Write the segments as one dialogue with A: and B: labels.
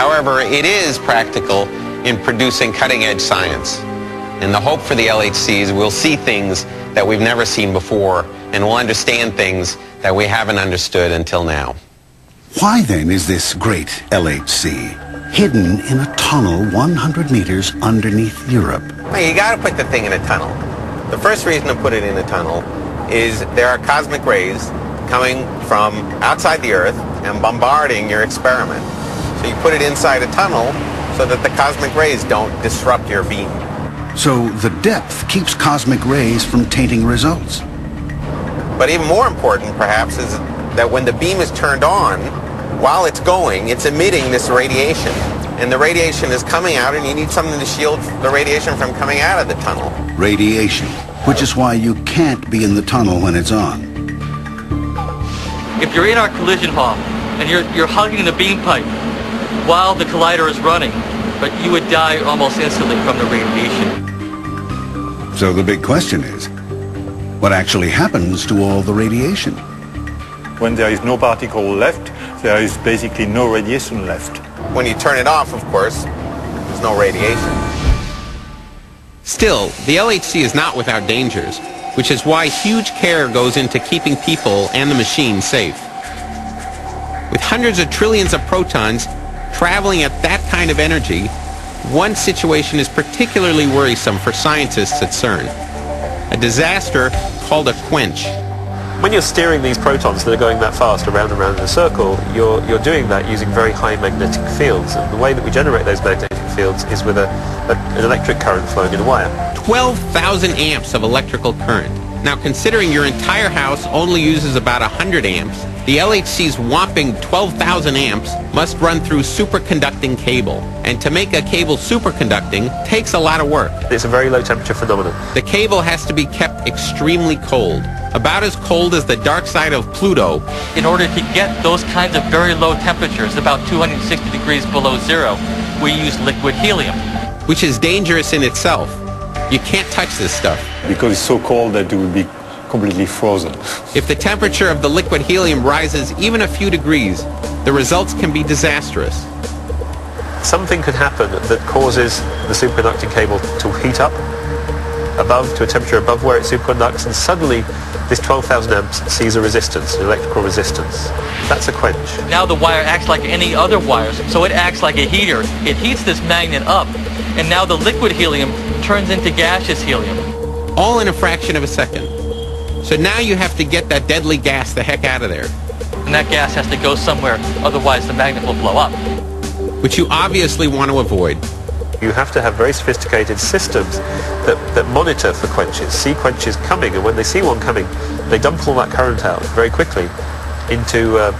A: However, it is practical in producing cutting-edge science. And the hope for the LHCs, we'll see things that we've never seen before, and we'll understand things that we haven't understood until now.
B: Why then is this great LHC hidden in a tunnel 100 meters underneath Europe?
A: Well, you got to put the thing in a tunnel. The first reason to put it in a tunnel is there are cosmic rays coming from outside the Earth and bombarding your experiment. So you put it inside a tunnel so that the cosmic rays don't disrupt your beam.
B: So the depth keeps cosmic rays from tainting results.
A: But even more important, perhaps, is that when the beam is turned on, while it's going, it's emitting this radiation. And the radiation is coming out, and you need something to shield the radiation from coming out of the tunnel.
B: Radiation, which is why you can't be in the tunnel when it's on.
C: If you're in our collision hall and you're, you're hugging the beam pipe while the collider is running, but you would die almost instantly from the radiation.
B: So the big question is, what actually happens to all the radiation?
D: When there is no particle left, there is basically no radiation left.
A: When you turn it off, of course, there's no radiation.
E: Still, the LHC is not without dangers, which is why huge care goes into keeping people and the machine safe. With hundreds of trillions of protons traveling at that kind of energy, one situation is particularly worrisome for scientists at CERN. A disaster called a quench.
F: When you're steering these protons that are going that fast around and around in a circle, you're, you're doing that using very high magnetic fields. And the way that we generate those magnetic fields is with a, a, an electric current flowing in a wire.
E: 12,000 amps of electrical current. Now considering your entire house only uses about 100 amps, the LHC's whopping 12,000 amps must run through superconducting cable. And to make a cable superconducting takes a lot of work.
F: It's a very low temperature phenomenon.
E: The cable has to be kept extremely cold, about as cold as the dark side of Pluto.
C: In order to get those kinds of very low temperatures, about 260 degrees below zero, we use liquid helium.
E: Which is dangerous in itself. You can't touch this stuff.
D: Because it's so cold that it will be completely frozen.
E: If the temperature of the liquid helium rises even a few degrees, the results can be disastrous.
F: Something could happen that causes the superconducting cable to heat up above to a temperature above where it superconducts and suddenly this 12,000 amps sees a resistance, an electrical resistance. That's a quench.
C: Now the wire acts like any other wires, so it acts like a heater. It heats this magnet up, and now the liquid helium turns into gaseous helium.
E: All in a fraction of a second. So now you have to get that deadly gas the heck out of there.
C: And that gas has to go somewhere, otherwise the magnet will blow up.
E: Which you obviously want to avoid.
F: You have to have very sophisticated systems that, that monitor for quenches, see quenches coming, and when they see one coming, they dump all that current out very quickly into uh,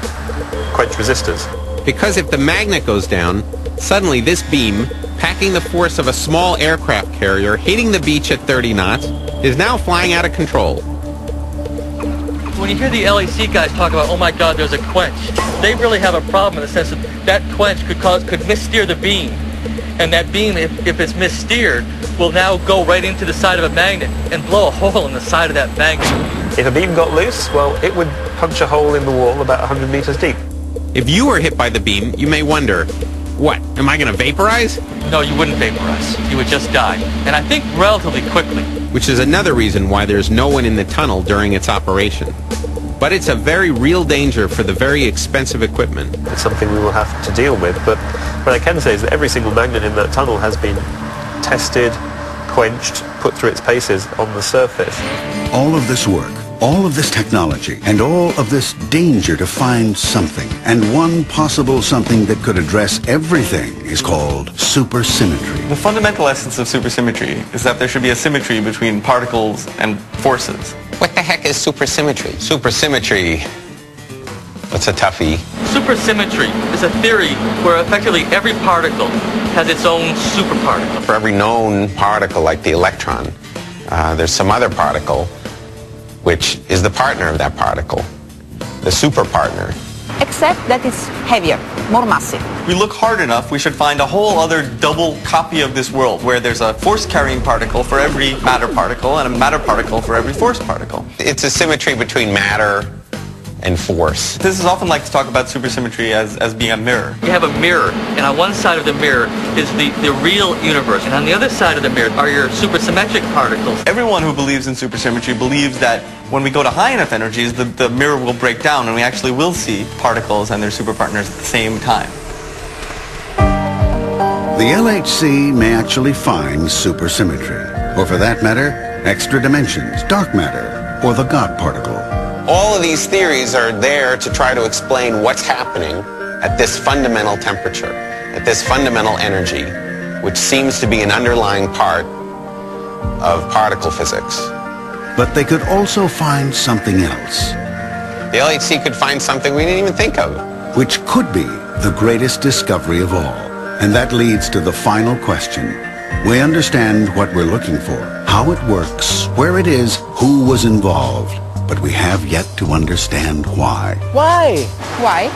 F: quench resistors.
E: Because if the magnet goes down, suddenly this beam, packing the force of a small aircraft carrier hitting the beach at 30 knots, is now flying out of control.
C: When you hear the LHC guys talk about, oh my god, there's a quench, they really have a problem in the sense that that quench could cause, could missteer the beam. And that beam, if, if it's missteered, will now go right into the side of a magnet and blow a hole in the side of that magnet.
F: If a beam got loose, well, it would punch a hole in the wall about 100 meters deep.
E: If you were hit by the beam, you may wonder, what, am I going to vaporize?
C: No, you wouldn't vaporize. You would just die. And I think relatively quickly.
E: Which is another reason why there's no one in the tunnel during its operation. But it's a very real danger for the very expensive equipment.
F: It's something we will have to deal with, but what I can say is that every single magnet in that tunnel has been tested, quenched, put through its paces on the surface.
B: All of this work, all of this technology, and all of this danger to find something, and one possible something that could address everything is called supersymmetry.
G: The fundamental essence of supersymmetry is that there should be a symmetry between particles and forces.
A: What the heck is supersymmetry? Supersymmetry, that's a toughie.
C: Supersymmetry is a theory where effectively every particle has its own superparticle.
A: For every known particle, like the electron, uh, there's some other particle which is the partner of that particle, the super partner.
H: Except that it's heavier, more massive.
G: We look hard enough, we should find a whole other double copy of this world where there's a force-carrying particle for every matter particle and a matter particle for every force particle.
A: It's a symmetry between matter and force.
G: This is often like to talk about supersymmetry as, as being a mirror.
C: You have a mirror, and on one side of the mirror is the, the real universe, and on the other side of the mirror are your supersymmetric particles.
G: Everyone who believes in supersymmetry believes that when we go to high enough energies, the, the mirror will break down and we actually will see particles and their superpartners at the same time.
B: The LHC may actually find supersymmetry, or for that matter, extra dimensions, dark matter, or the God particle.
A: All of these theories are there to try to explain what's happening at this fundamental temperature, at this fundamental energy, which seems to be an underlying part of particle physics.
B: But they could also find something else,
A: The LHC could find something we didn't even think of.
B: which could be the greatest discovery of all. And that leads to the final question. We understand what we're looking for, how it works, where it is, who was involved, but we have yet to understand why.
H: Why? Why?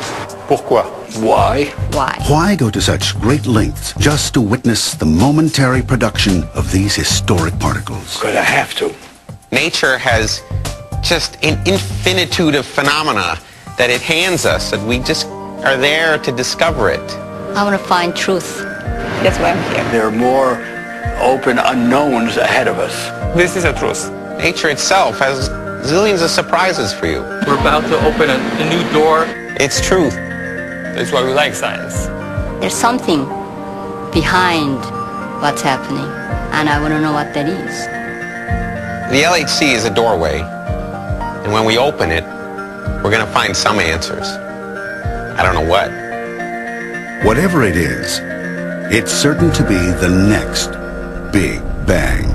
D: Pourquoi?
I: Why?
H: Why?
B: Why go to such great lengths just to witness the momentary production of these historic particles?
I: Because I have to.
A: Nature has just an infinitude of phenomena that it hands us, and we just are there to discover it.
J: I want to find truth.
H: That's why I'm here.
I: There are more open unknowns ahead of us.
A: This is a truth. Nature itself has zillions of surprises for you.
C: We're about to open a, a new door.
A: It's truth.
K: That's why we like science.
J: There's something behind what's happening, and I want to know what that is.
A: The LHC is a doorway, and when we open it, we're going to find some answers. I don't know what.
B: Whatever it is, it's certain to be the next Big Bang.